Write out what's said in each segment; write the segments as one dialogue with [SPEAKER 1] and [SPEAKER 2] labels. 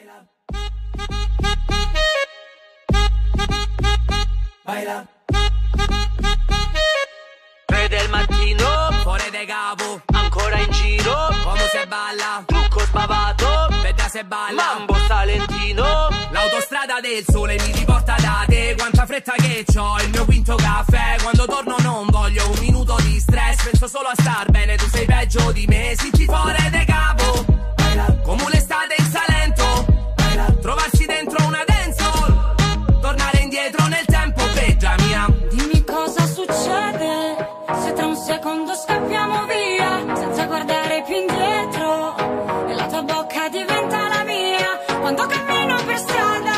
[SPEAKER 1] Baila. Baila. 3 del mattino, fuori dai cavo, ancora in giro, come se balla, trucco sbavato, vedi se balla, mambo salentino, l'autostrada del sole mi riporta da te, quanta fretta che ho, il mio quinto caffè, quando torno non voglio un minuto di stress, penso solo a star bene, tu sei peggio di me, si ci fuori
[SPEAKER 2] dai cavo. bocca diventa la mia quando cammino per strada.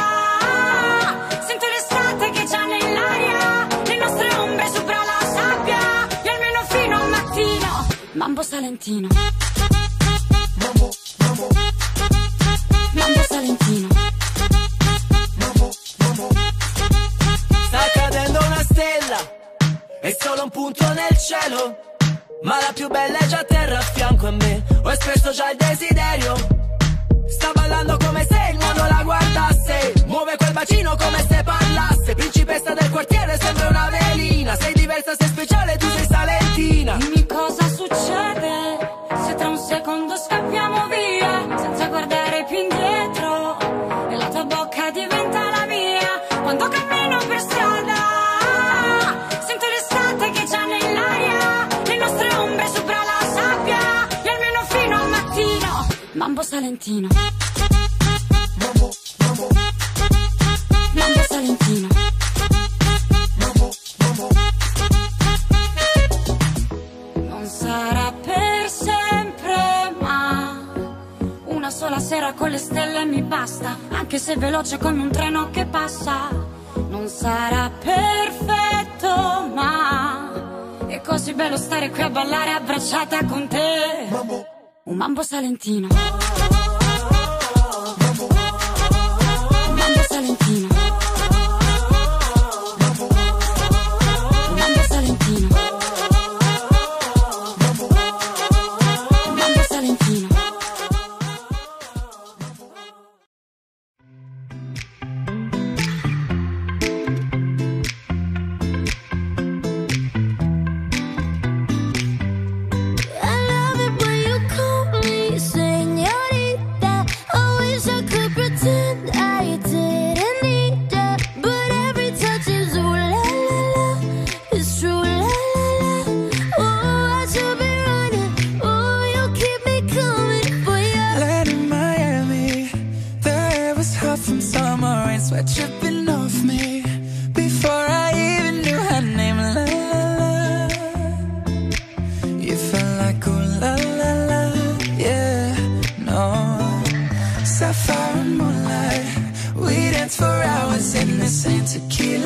[SPEAKER 2] Sento l'estate che già nell'aria, le nostre ombre sopra la sabbia. E almeno fino a mattino, mambo salentino. Mambo, salentino.
[SPEAKER 1] Sta cadendo una stella, è solo un punto nel cielo. Ma la più bella è già a terra a fianco a me. Ho espresso già il desiderio.
[SPEAKER 2] Salentino. Mambo, Salentino. Non sarà per sempre, ma una sola sera con le stelle mi basta, anche se veloce come un treno che passa. Non sarà perfetto, ma è così bello stare qui a ballare abbracciata con te. Mambo. Un mambo salentino.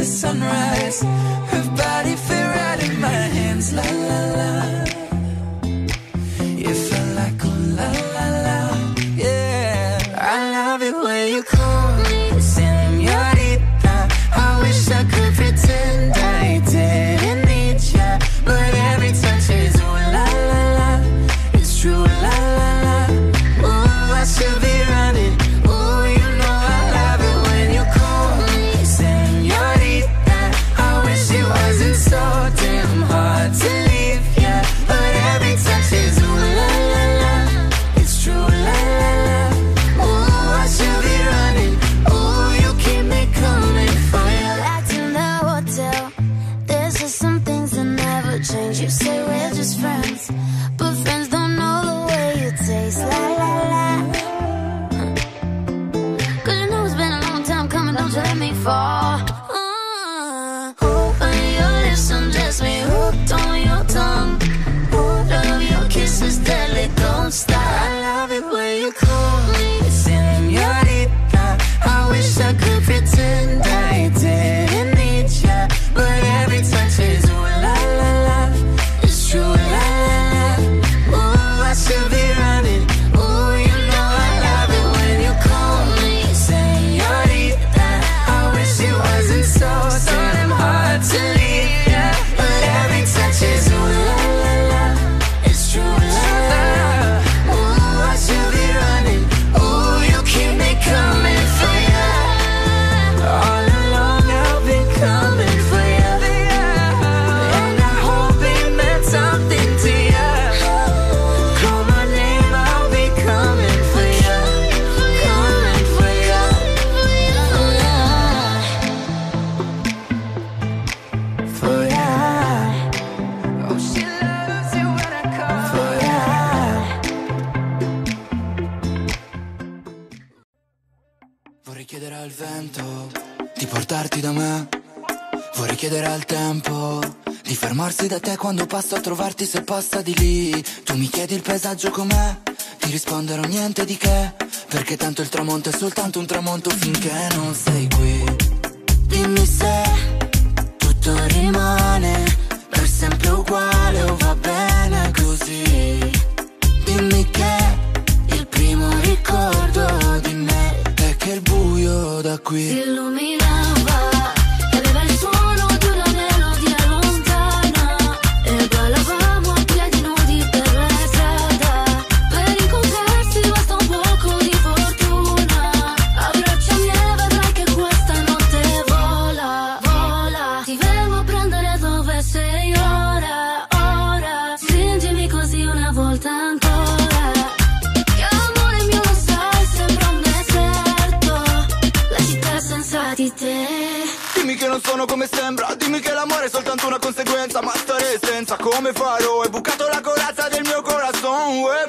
[SPEAKER 3] sunrise. Her veces vento di portarti da me. Vorrei chiedere al tempo di fermarsi da te quando passo a trovarti se passa di lì. Tu mi chiedi il paesaggio com'è, ti risponderò niente di che. Perché tanto il tramonto è soltanto un tramonto finché non sei qui. Dimmi se tutto rimane per sempre uguale o sono come sembra, dimmi che l'amore è soltanto una conseguenza, ma stare senza come farò? Hai bucato la corazza del mio corazon, uè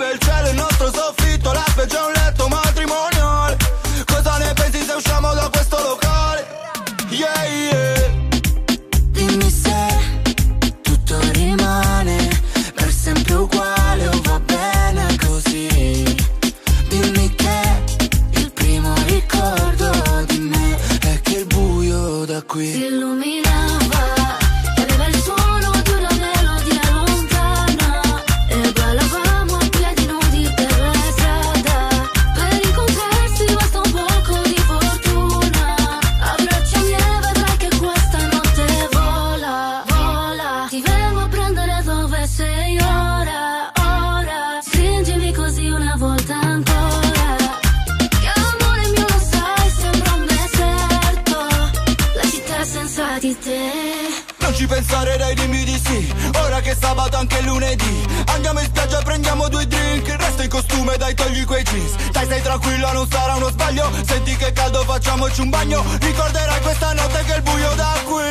[SPEAKER 3] pensare dai dimmi di sì. Ora che è sabato anche lunedì. Andiamo in spiaggia prendiamo due drink. Resta in costume dai togli quei jeans. Dai stai tranquilla non sarà uno sbaglio. Senti che caldo facciamoci un bagno. Ricorderai questa notte che il buio da qui.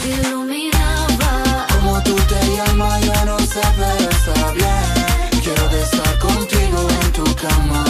[SPEAKER 2] Si illuminava.
[SPEAKER 3] Como tú te llamas yo no sé pero está bien Quiero de estar contigo en tu cama